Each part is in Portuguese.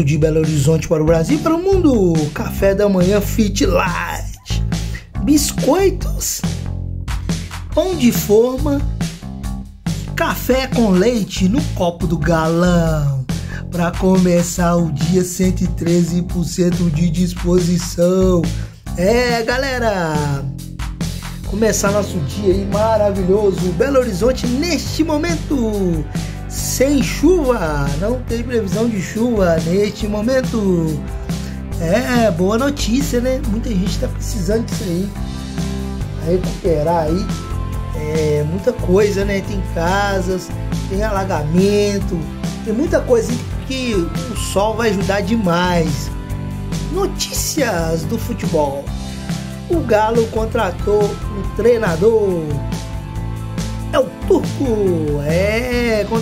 direto de Belo Horizonte para o Brasil para o mundo. Café da manhã Fit Light. Biscoitos, pão de forma, café com leite no copo do galão. Para começar o dia 113% de disposição. É, galera, começar nosso dia aí maravilhoso. Belo Horizonte neste momento sem chuva, não tem previsão de chuva neste momento. É, boa notícia, né? Muita gente está precisando disso aí. Recuperar aí é, muita coisa, né? Tem casas, tem alagamento, tem muita coisa que o sol vai ajudar demais. Notícias do futebol. O Galo contratou um treinador é o turco, é,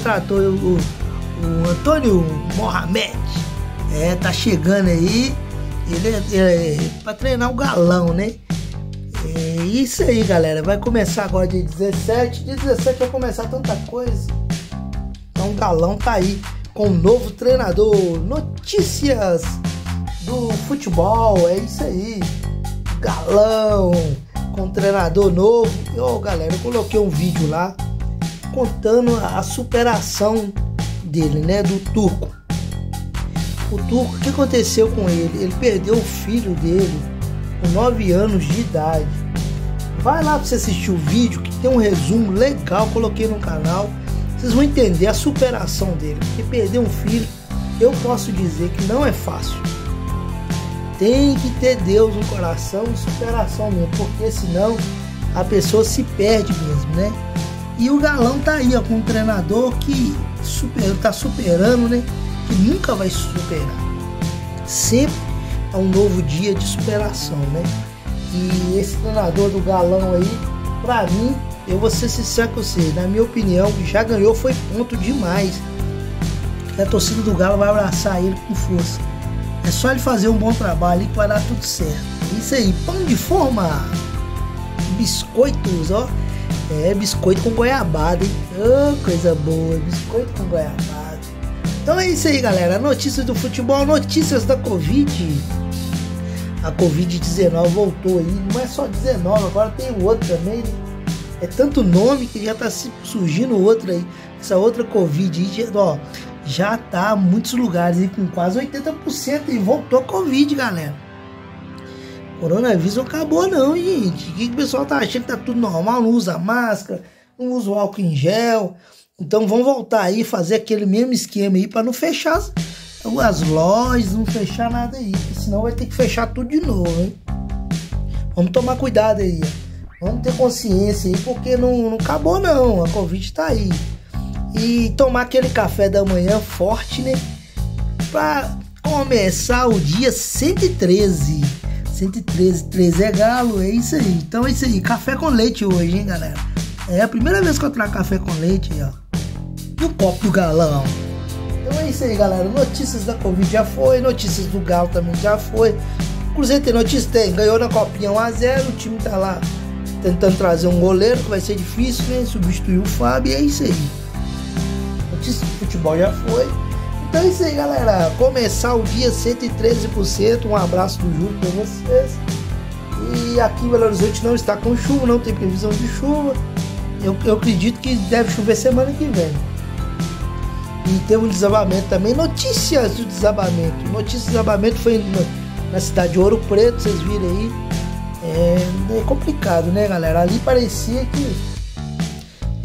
contratou o, o Antônio Mohamed, é, tá chegando aí, ele é, é pra treinar o galão, né? É isso aí, galera, vai começar agora dia 17, dia 17 vai começar tanta coisa, então o galão tá aí com um novo treinador, notícias do futebol, é isso aí, galão com um treinador novo. E, oh, galera, eu coloquei um vídeo lá contando a superação dele, né? Do turco. O turco, o que aconteceu com ele? Ele perdeu o filho dele com 9 anos de idade. Vai lá para você assistir o vídeo que tem um resumo legal, coloquei no canal. Vocês vão entender a superação dele. Porque perder um filho, eu posso dizer que não é fácil tem que ter Deus no coração e superação mesmo, porque senão a pessoa se perde mesmo, né? E o Galão tá aí, ó, com um treinador que super, tá superando, né? Que nunca vai superar. Sempre é um novo dia de superação, né? E esse treinador do Galão aí, pra mim, eu vou ser sincero com você, na minha opinião, já ganhou, foi ponto demais. A torcida do Galo vai abraçar ele com força. É só ele fazer um bom trabalho que vai dar tudo certo. Isso aí, pão de forma, biscoitos, ó. É, biscoito com goiabada, hein? Oh, coisa boa, biscoito com goiabada. Então é isso aí, galera. Notícias do futebol, notícias da Covid. A Covid-19 voltou aí. Não é só 19, agora tem outro também, né? É tanto nome que já tá surgindo outro aí. Essa outra Covid aí, ó já tá muitos lugares e com quase 80% e voltou a Covid, galera. Coronavírus não acabou não, gente. O que, o pessoal tá achando que tá tudo normal? Não usa máscara, não usa o álcool em gel. Então vamos voltar aí, fazer aquele mesmo esquema aí para não fechar as, as, lojas, não fechar nada aí. Senão vai ter que fechar tudo de novo, hein? Vamos tomar cuidado aí. Vamos ter consciência aí, porque não, não acabou não. A Covid tá aí e tomar aquele café da manhã forte, né? Pra começar o dia 113. 113, 13 é galo, é isso aí. Então é isso aí, café com leite hoje, hein, galera? É a primeira vez que eu trago café com leite, ó. No copo do galão. Então é isso aí, galera. Notícias da Covid já foi, notícias do Galo também já foi. Cruzeiro tem notícia? Tem. Ganhou na copinha 1x0, o time tá lá tentando trazer um goleiro, que vai ser difícil, né? Substituir o Fábio, é isso aí notícia de futebol já foi. Então é isso aí, galera. Começar o dia 113%. Um abraço do Júlio para vocês. E aqui em Belo Horizonte não está com chuva, não tem previsão de chuva. Eu, eu acredito que deve chover semana que vem. E teve um desabamento também. Notícias do desabamento. Notícias do desabamento foi na, na cidade de Ouro Preto, vocês viram aí. É, é complicado, né, galera? Ali parecia que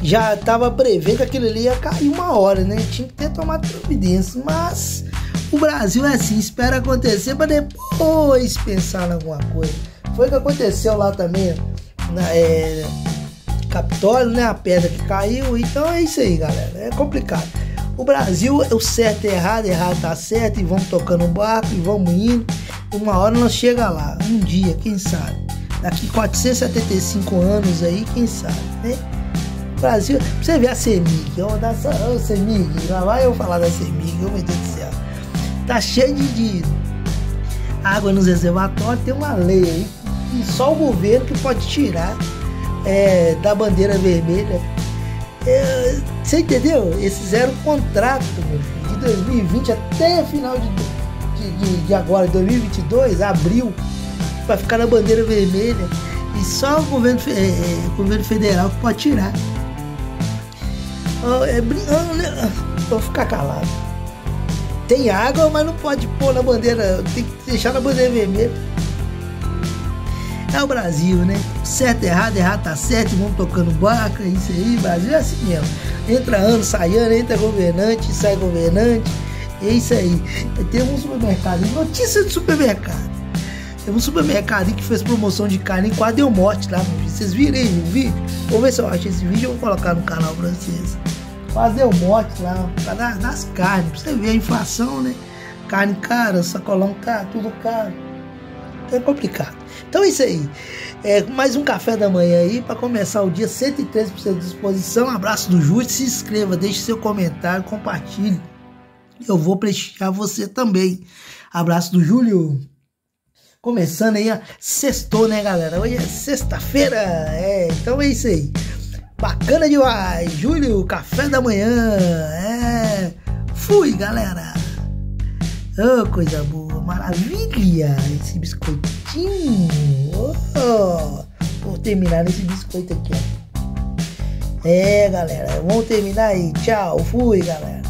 já estava prevendo que aquilo ali ia cair uma hora, né? Tinha que ter tomado providência. Mas o Brasil é assim, espera acontecer para depois pensar em alguma coisa. Foi o que aconteceu lá também na é, Capitólio, né? A pedra que caiu. Então é isso aí, galera. É complicado. O Brasil, o certo é errado, errado tá certo, e vamos tocando o barco e vamos indo. Uma hora nós chega lá, um dia, quem sabe. Daqui 475 anos aí, quem sabe, né? Brasil. Pra você ver a CEMIG, ó, da oh, CEMIG, lá vai eu falar da CEMIG, meu Deus do céu. Tá cheio de, de água nos reservatórios, tem uma lei aí que só o governo que pode tirar é, da bandeira vermelha. É, você entendeu? Eles fizeram um contrato, de 2020 até final de de, de, de agora, 2022, abril, vai ficar na bandeira vermelha. E só o governo, é, é, o governo federal que pode tirar. Oh, é, oh, né? Vou ficar calado. Tem água, mas não pode pôr na bandeira. Tem que deixar na bandeira vermelha. É o Brasil, né? Certo, errado, errado tá certo, vamos tocando barca, isso aí, Brasil é assim mesmo. Entra ano, sai ano, entra governante, sai governante. É isso aí. Tem um supermercado, notícia de supermercado. Tem um supermercado que fez promoção de carne e quase deu morte lá. Vocês viram aí o vídeo? Vou ver se eu acho esse vídeo e vou colocar no canal pra vocês. Quase deu morte lá, causa das carnes. Pra você ver a inflação, né? Carne cara, sacolão caro, tudo caro. É complicado. Então é isso aí. É, mais um café da manhã aí para começar o dia 103% de disposição. abraço do Júlio. Se inscreva, deixe seu comentário, compartilhe. Eu vou prestigiar você também. Abraço do Júlio. Começando aí, a sextou, né, galera? Hoje é sexta-feira. É, então é isso aí. Bacana demais. Júlio, café da manhã. É. Fui, galera. Oh, coisa boa. Maravilha. Esse biscoitinho. Oh, vou terminar esse biscoito aqui, ó. É, galera. Vamos terminar aí. Tchau. Fui, galera.